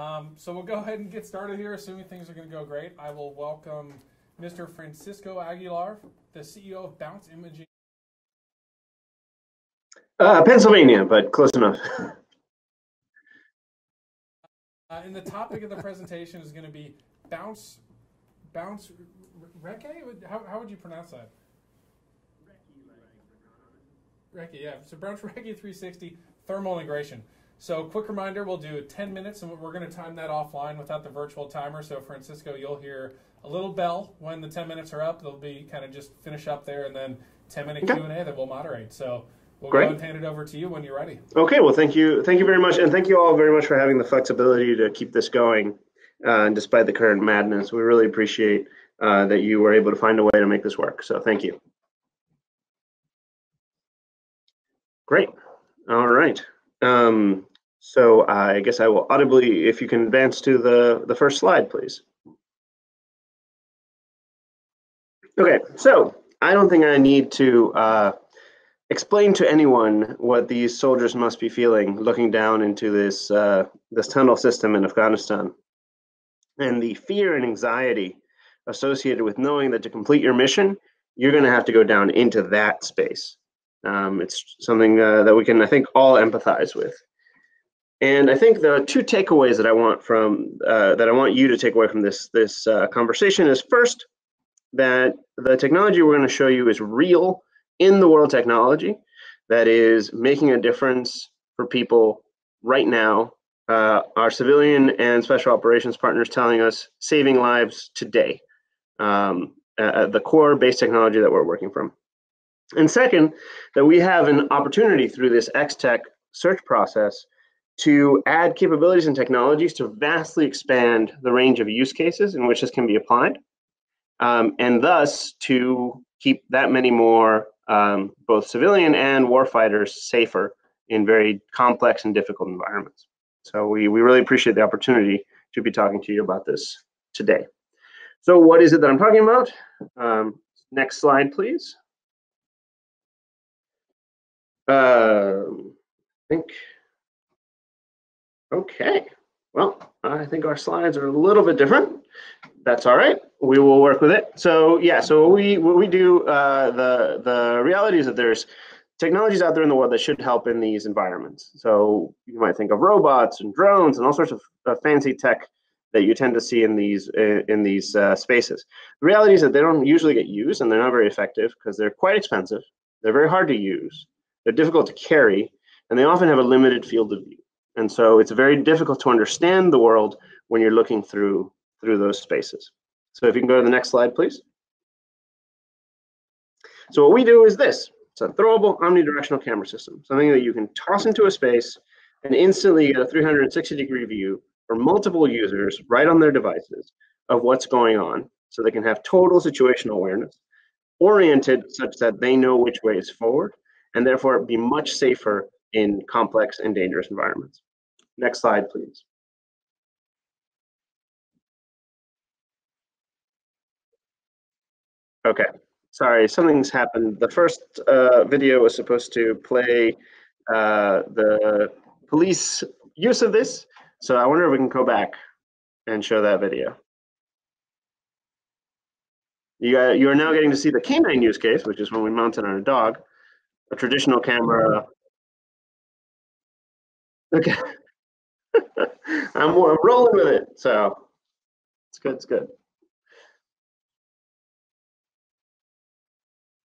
Um, so we'll go ahead and get started here, assuming things are going to go great. I will welcome Mr. Francisco Aguilar, the CEO of Bounce Imaging. Uh, Pennsylvania, but close enough. Uh, and the topic of the presentation is going to be Bounce, Bounce, Recce? How, how would you pronounce that? Recce, yeah. So Bounce Recce 360 thermal integration. So quick reminder, we'll do 10 minutes and we're going to time that offline without the virtual timer. So Francisco, you'll hear a little bell when the 10 minutes are up. They'll be kind of just finish up there and then 10 minute okay. Q&A that we'll moderate. So we'll Great. go and hand it over to you when you're ready. Okay, well, thank you. Thank you very much. And thank you all very much for having the flexibility to keep this going uh, despite the current madness. We really appreciate uh, that you were able to find a way to make this work. So thank you. Great. All right. Um, so I guess I will audibly, if you can advance to the, the first slide, please. Okay, so I don't think I need to uh, explain to anyone what these soldiers must be feeling looking down into this, uh, this tunnel system in Afghanistan and the fear and anxiety associated with knowing that to complete your mission, you're going to have to go down into that space. Um, it's something uh, that we can, I think, all empathize with. And I think the two takeaways that I want from uh, that I want you to take away from this this uh, conversation is first that the technology we're going to show you is real in the world technology that is making a difference for people right now. Uh, our civilian and special operations partners telling us saving lives today. Um, the core base technology that we're working from. And second, that we have an opportunity through this X-Tech search process to add capabilities and technologies to vastly expand the range of use cases in which this can be applied, um, and thus to keep that many more um, both civilian and warfighters safer in very complex and difficult environments. So we, we really appreciate the opportunity to be talking to you about this today. So what is it that I'm talking about? Um, next slide, please. Uh, I think Okay, well, I think our slides are a little bit different. That's all right. We will work with it. So yeah, so we what we do, uh, the the reality is that there's technologies out there in the world that should help in these environments. So you might think of robots and drones and all sorts of uh, fancy tech that you tend to see in these uh, in these uh, spaces. The reality is that they don't usually get used and they're not very effective because they're quite expensive. They're very hard to use. They're difficult to carry, and they often have a limited field of view. And so it's very difficult to understand the world when you're looking through through those spaces. So if you can go to the next slide, please. So what we do is this. It's a throwable omnidirectional camera system, something that you can toss into a space and instantly get a 360 degree view for multiple users right on their devices of what's going on so they can have total situational awareness oriented such that they know which way is forward and therefore be much safer in complex and dangerous environments. Next slide, please. Okay, sorry, something's happened. The first uh, video was supposed to play uh, the police use of this, so I wonder if we can go back and show that video. You, you are now getting to see the canine use case, which is when we mount it on a dog, a traditional camera Okay. I'm, I'm rolling with it. So it's good. It's good.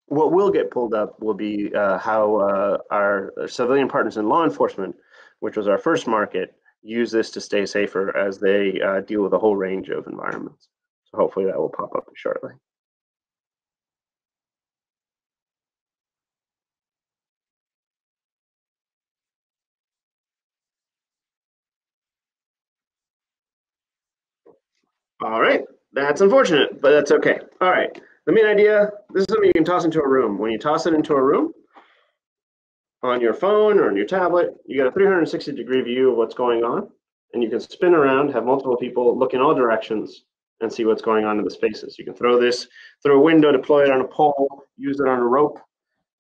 What will get pulled up will be uh, how uh, our civilian partners in law enforcement, which was our first market, use this to stay safer as they uh, deal with a whole range of environments. So hopefully that will pop up shortly. All right, that's unfortunate, but that's okay. All right, the main idea, this is something you can toss into a room. When you toss it into a room, on your phone or on your tablet, you get a 360 degree view of what's going on, and you can spin around, have multiple people look in all directions and see what's going on in the spaces. You can throw this through a window, deploy it on a pole, use it on a rope.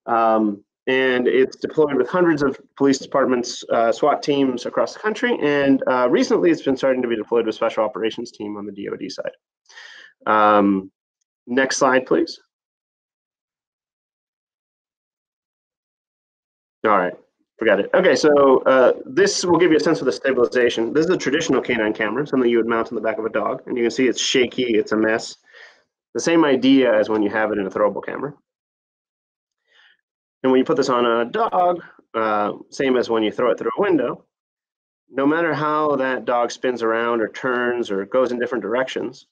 Um, and it's deployed with hundreds of police departments, uh, SWAT teams across the country, and uh, recently it's been starting to be deployed with Special Operations Team on the DoD side. Um, next slide, please. All right, forgot it. Okay, so uh, this will give you a sense of the stabilization. This is a traditional canine camera, something you would mount on the back of a dog, and you can see it's shaky, it's a mess. The same idea as when you have it in a throwable camera. And when you put this on a dog, uh, same as when you throw it through a window, no matter how that dog spins around or turns or goes in different directions,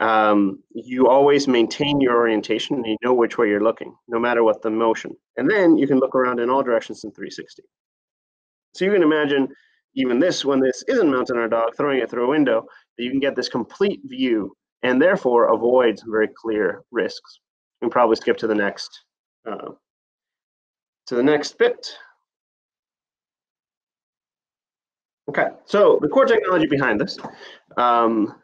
um, you always maintain your orientation and you know which way you're looking, no matter what the motion. And then you can look around in all directions in 360. So you can imagine even this, when this isn't mounted on a dog, throwing it through a window, that you can get this complete view and therefore avoid some very clear risks. We can probably skip to the next uh, to the next bit. Okay, so the core technology behind this, um,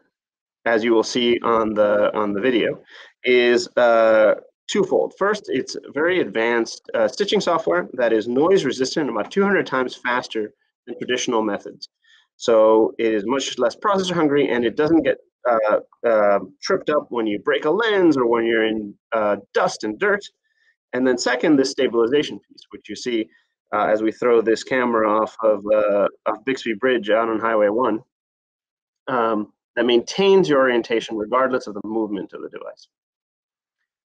as you will see on the on the video, is uh, twofold. First, it's very advanced uh, stitching software that is noise resistant about 200 times faster than traditional methods. So it is much less processor hungry and it doesn't get uh, uh, tripped up when you break a lens or when you're in uh, dust and dirt. And then second, this stabilization piece, which you see uh, as we throw this camera off of, uh, Bixby Bridge out on Highway 1, um, that maintains your orientation regardless of the movement of the device.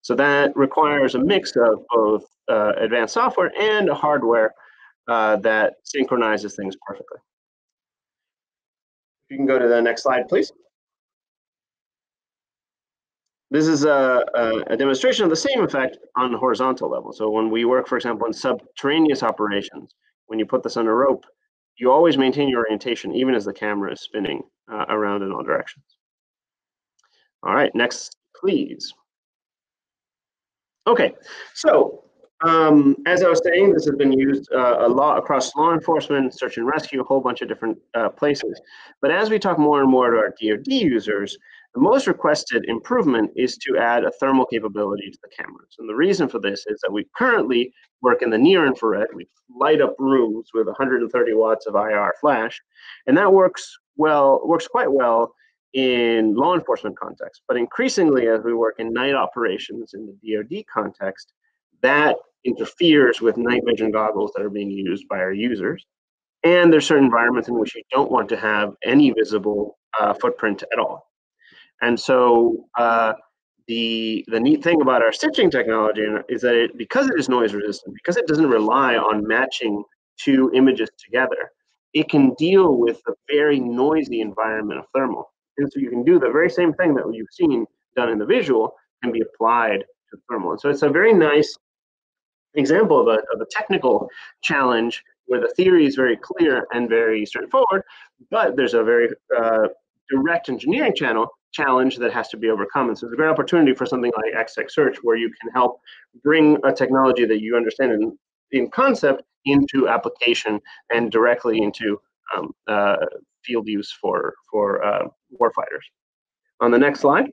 So that requires a mix of both uh, advanced software and hardware uh, that synchronizes things perfectly. If you can go to the next slide, please. This is a, a, demonstration of the same effect on the horizontal level. So when we work, for example, in subterraneous operations, when you put this on a rope, you always maintain your orientation even as the camera is spinning uh, around in all directions. All right, next, please. Okay, so um, as I was saying, this has been used uh, a lot across law enforcement, search and rescue, a whole bunch of different uh, places. But as we talk more and more to our DoD users, the most requested improvement is to add a thermal capability to the cameras. And the reason for this is that we currently work in the near infrared. We light up rooms with 130 watts of IR flash, and that works well, works quite well in law enforcement context. But increasingly, as we work in night operations in the DoD context, that interferes with night vision goggles that are being used by our users. And there's certain environments in which you don't want to have any visible uh, footprint at all. And so uh, the the neat thing about our stitching technology is that it, because it is noise resistant, because it doesn't rely on matching two images together, it can deal with a very noisy environment of thermal. And so you can do the very same thing that you've seen done in the visual can be applied to thermal. And so it's a very nice example of a, of a technical challenge where the theory is very clear and very straightforward, but there's a very uh, direct engineering channel challenge that has to be overcome. And so it's a great opportunity for something like XTech Search where you can help bring a technology that you understand in, in concept into application and directly into um, uh, field use for, for uh, warfighters. On the next slide,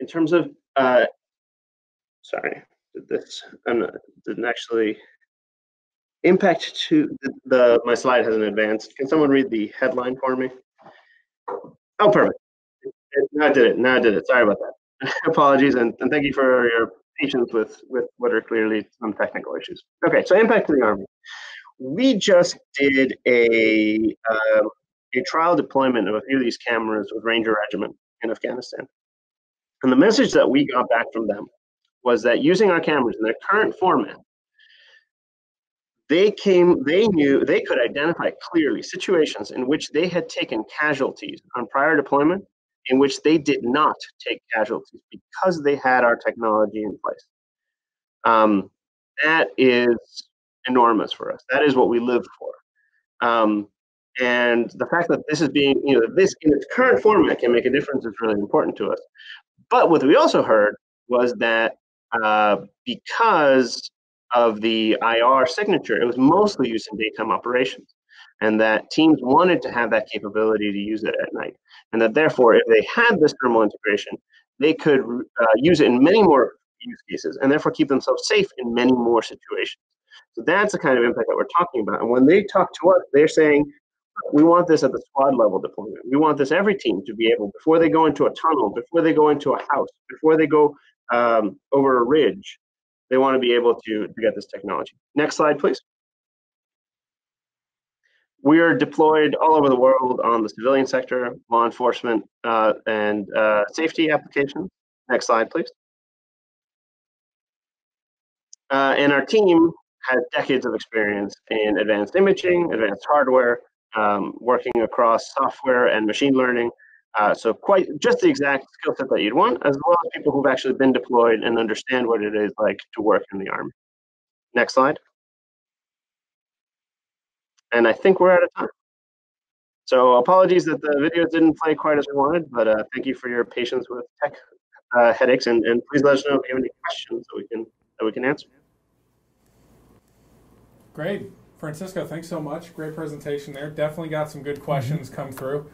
in terms of, uh, sorry, did this, I'm not, didn't actually, impact to the, the, my slide hasn't advanced. Can someone read the headline for me? Oh, perfect. Now I did it. Now I did it. Sorry about that. Apologies, and, and thank you for your patience with, with what are clearly some technical issues. Okay, so impact to the Army. We just did a, uh, a trial deployment of a few of these cameras with Ranger Regiment in Afghanistan. And the message that we got back from them was that using our cameras in their current format, they came, they knew, they could identify clearly situations in which they had taken casualties on prior deployment in which they did not take casualties because they had our technology in place. Um, that is enormous for us. That is what we live for. Um, and the fact that this is being, you know, this in its current format can make a difference is really important to us. But what we also heard was that uh, because of the IR signature, it was mostly used in daytime operations, and that teams wanted to have that capability to use it at night, and that therefore, if they had this thermal integration, they could uh, use it in many more use cases and therefore keep themselves safe in many more situations. So that's the kind of impact that we're talking about. And when they talk to us, they're saying, we want this at the squad level deployment. We want this every team to be able, before they go into a tunnel, before they go into a house, before they go um, over a ridge, they want to be able to, to get this technology. Next slide, please. We are deployed all over the world on the civilian sector, law enforcement, uh, and uh, safety applications. Next slide, please. Uh, and our team has decades of experience in advanced imaging, advanced hardware, um, working across software and machine learning. Uh, so quite just the exact skill set that you'd want, as well as people who've actually been deployed and understand what it is like to work in the Army. Next slide. And I think we're out of time. So apologies that the video didn't play quite as we wanted, but uh, thank you for your patience with tech uh, headaches, and, and please let us know if you have any questions that we can that we can answer. Great. Francisco, thanks so much. Great presentation there. Definitely got some good questions come through.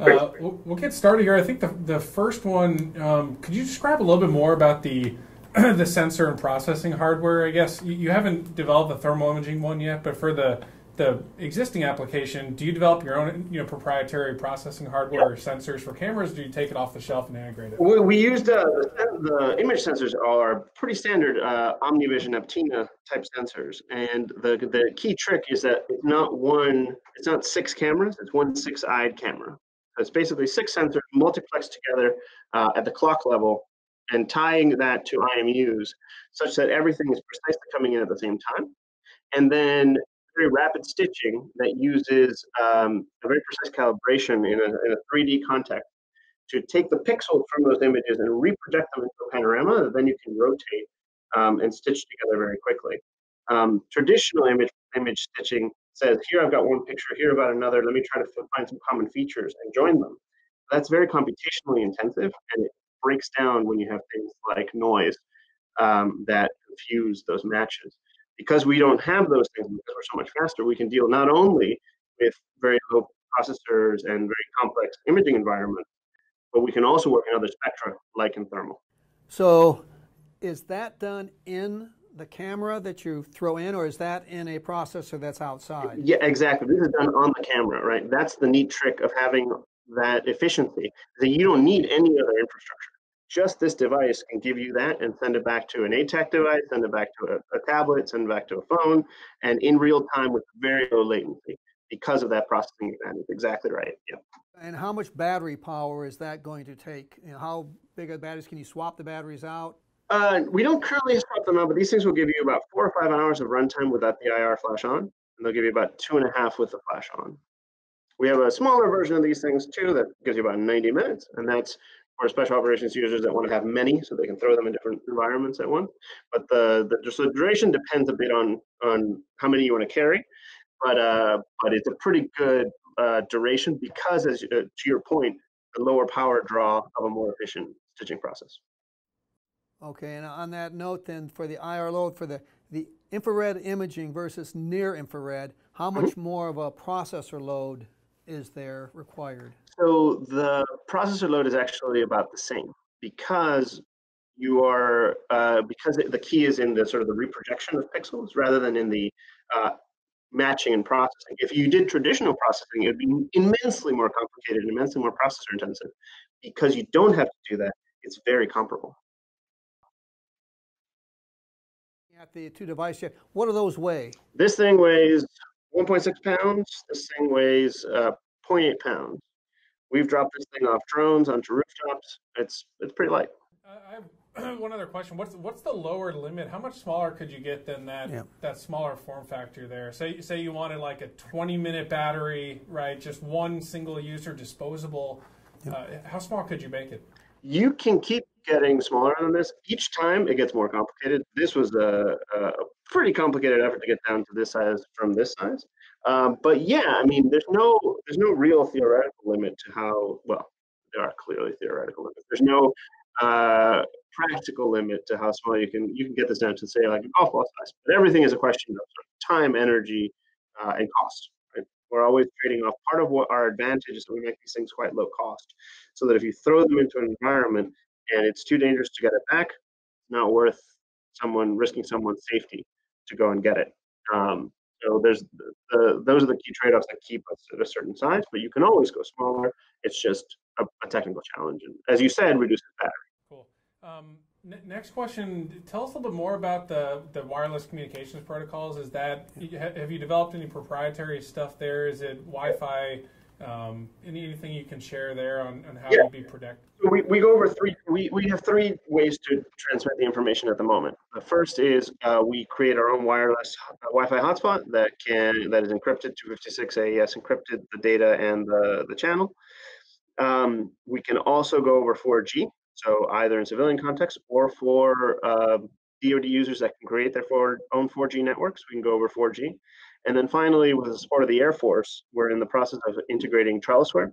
Uh, we'll, we'll, get started here. I think the, the first one, um, could you describe a little bit more about the the sensor and processing hardware? I guess you, you haven't developed the thermal imaging one yet, but for the the existing application, do you develop your own you know proprietary processing hardware or sensors for cameras? do you take it off the shelf and integrate it? We, we used uh, the, the, image sensors are pretty standard uh, OmniVision Aptina type sensors, and the the key trick is that it's not one, it's not six cameras, it's one six-eyed camera. It's basically six sensors multiplexed together uh, at the clock level and tying that to IMUs such that everything is precisely coming in at the same time. And then very rapid stitching that uses um, a very precise calibration in a, in a 3D context to take the pixels from those images and reproject them into a panorama that then you can rotate um, and stitch together very quickly. Um, traditional image image stitching says, here I've got one picture, here about another, let me try to find some common features and join them. That's very computationally intensive and it breaks down when you have things like noise um, that confuse those matches because we don't have those things, because we're so much faster, we can deal not only with very low processors and very complex imaging environments, but we can also work in other spectra, like in thermal. So, is that done in the camera that you throw in, or is that in a processor that's outside? Yeah, exactly. This is done on the camera, right? That's the neat trick of having that efficiency. That you don't need any other infrastructure just this device can give you that and send it back to an ATAK device, send it back to a, a, tablet, send it back to a phone, and in real time with very low latency because of that processing advantage. Exactly right. Yeah. And how much battery power is that going to take? You know, how big are the batteries? Can you swap the batteries out? Uh, we don't currently swap them out, but these things will give you about four or five hours of runtime without the IR flash on, and they'll give you about two and a half with the flash on. We have a smaller version of these things too that gives you about 90 minutes, and that's for special operations users that want to have many, so they can throw them in different environments at once. But the the, so the duration depends a bit on on how many you want to carry, but uh, but it's a pretty good uh, duration because, as uh, to your point, the lower power draw of a more efficient stitching process. Okay, and on that note, then for the IR load for the the infrared imaging versus near infrared, how much mm-hmm. more of a processor load is there required? So the processor load is actually about the same because you are uh, because the key is in the sort of the reprojection of pixels rather than in the uh, matching and processing. If you did traditional processing, it would be immensely more complicated, and immensely more processor intensive. Because you don't have to do that, it's very comparable. At the two device devices, what do those weigh? This thing weighs 1.6 pounds. This thing weighs uh, 0.8 pounds. We've dropped this thing off drones onto rooftops. It's it's pretty light. I have one other question. What's what's the lower limit? How much smaller could you get than that yeah. that smaller form factor there? Say say you wanted like a 20 minute battery, right? Just one single user disposable. Yeah. Uh, how small could you make it? You can keep getting smaller than this. Each time it gets more complicated. This was a, a pretty complicated effort to get down to this size from this size. Um, but yeah, I mean, there's no there's no real theoretical limit to how well there are clearly theoretical limits. There's no uh, practical limit to how small you can you can get this down to say like a golf ball size. But everything is a question of, time, energy, uh, and cost. Right? We're always trading off. Part of what our advantage is that we make these things quite low cost, so that if you throw them into an environment and it's too dangerous to get it back, It's not worth someone risking someone's safety to go and get it. Um, so there's the, the, those are the key trade-offs that keep us at a certain size, but you can always go smaller. It's just a, a technical challenge, and as you said, reduces battery. Cool. Um, n- next question: Tell us a little bit more about the the wireless communications protocols. Is that have you developed any proprietary stuff there? Is it Wi-Fi? Um, anything you can share there on, on how yeah. to be protected? We, we go over three, we, we have three ways to transmit the information at the moment. The first is uh, we create our own wireless uh, Wi-Fi hotspot that can, that is encrypted 256 AES, encrypted the data and the, the channel. Um, we can also go over 4G, so either in civilian context or for uh, DoD users that can create their own 4G networks, we can go over 4G. And then finally, with the support of the Air Force, we're in the process of integrating TrellisWare,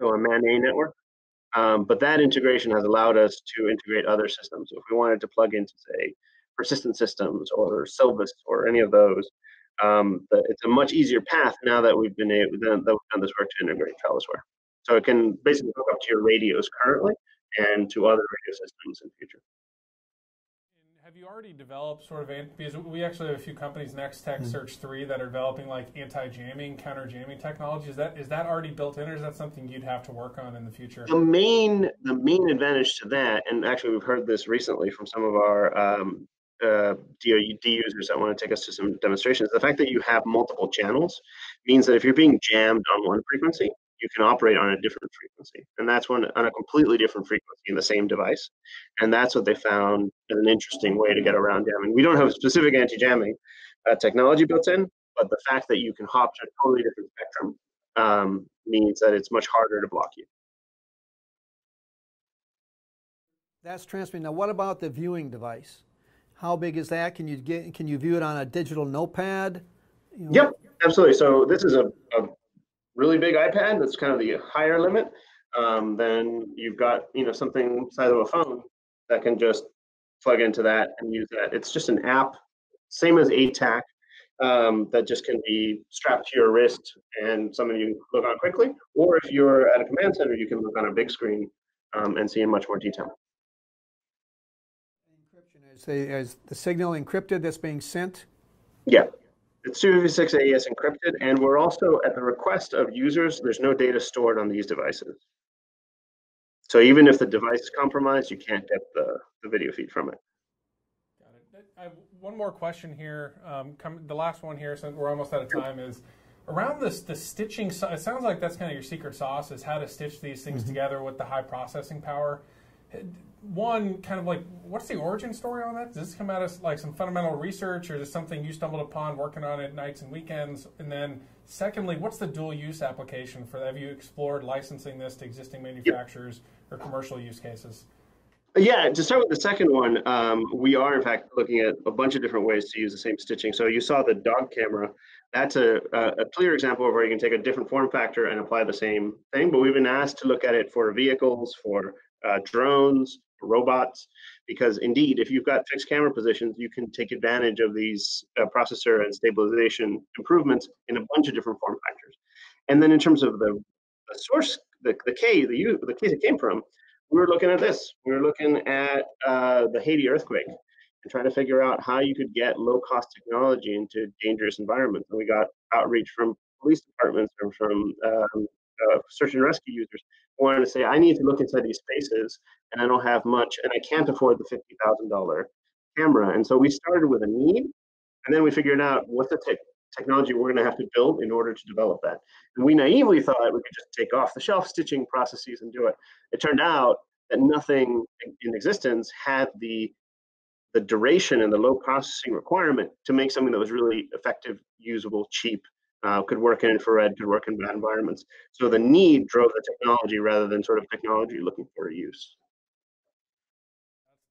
so a MANET network. Um, but that integration has allowed us to integrate other systems. So if we wanted to plug into, say, persistent systems or Silvus or any of those, um, it's a much easier path now that we've been able that we've done this work to integrate TrellisWare. So it can basically hook up to your radios currently and to other radio systems in the future. Have you already developed sort of because we actually have a few companies, Next Tech, mm-hmm. Search Three, that are developing like anti-jamming, counter-jamming technology. Is that is that already built in, or is that something you'd have to work on in the future? The main the main advantage to that, and actually we've heard this recently from some of our um, uh, DoD users that want to take us to some demonstrations. The fact that you have multiple channels means that if you're being jammed on one frequency, you can operate on a different frequency. And that's one on a completely different frequency in the same device. And that's what they found as an interesting way to get around jamming. We don't have a specific anti-jamming uh, technology built in, but the fact that you can hop to a totally different spectrum um, means that it's much harder to block you. That's transmitting. Now, what about the viewing device? How big is that? Can you get? Can you view it on a digital notepad? You know? Yep, absolutely. So this is a, a really big iPad, that's kind of the higher limit. Um, then you've got you know something size of a phone that can just plug into that and use that. It's just an app, same as ATAK, um, that just can be strapped to your wrist and something you can look on quickly. Or if you're at a command center, you can look on a big screen um, and see in much more detail. Encryption is the, is the signal encrypted that's being sent? Yeah. It's 256 AES encrypted, and we're also at the request of users, there's no data stored on these devices. So even if the device is compromised, you can't get the, the video feed from it. Got it. I have one more question here. Um, come, the last one here, since we're almost out of time, is around this the stitching. It sounds like that's kind of your secret sauce is how to stitch these things mm-hmm. together with the high processing power one kind of like what's the origin story on that? Does this come out of like some fundamental research, or is this something you stumbled upon working on at nights and weekends? And then, secondly, what's the dual use application for? Have you explored licensing this to existing manufacturers or commercial use cases? Yeah, to start with the second one, um, we are in fact looking at a bunch of different ways to use the same stitching. So you saw the dog camera. That's a, a, clear example of where you can take a different form factor and apply the same thing. But we've been asked to look at it for vehicles, for uh, drones, robots, because indeed, if you've got fixed camera positions, you can take advantage of these uh, processor and stabilization improvements in a bunch of different form factors. And then in terms of the, the source, the, the K, the, the case it came from, we were looking at this. We were looking at uh, the Haiti earthquake and trying to figure out how you could get low cost technology into dangerous environments. And we got outreach from police departments and from um, uh, search and rescue users wanted to say, I need to look inside these spaces and I don't have much and I can't afford the $50,000 camera. And so we started with a need and then we figured out what the te- technology we're going to have to build in order to develop that. And we naively thought we could just take off the shelf stitching processes and do it. It turned out that nothing in existence had the the duration and the low processing requirement to make something that was really effective, usable, cheap, uh, could work in infrared, could work in bad environments. So the need drove the technology rather than sort of technology looking for a use.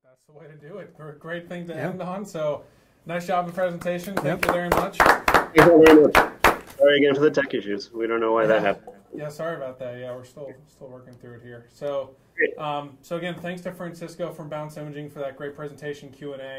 That's, that's the way to do it. Great thing to end on. So nice job in presentation. Thank yep. you very much. Thank you very much. Sorry again for the tech issues. We don't know why yeah. that happened. Yeah, sorry about that. Yeah, we're still still working through it here. So, um, so again, thanks to Francisco from Bounce Imaging for that great presentation Q and A.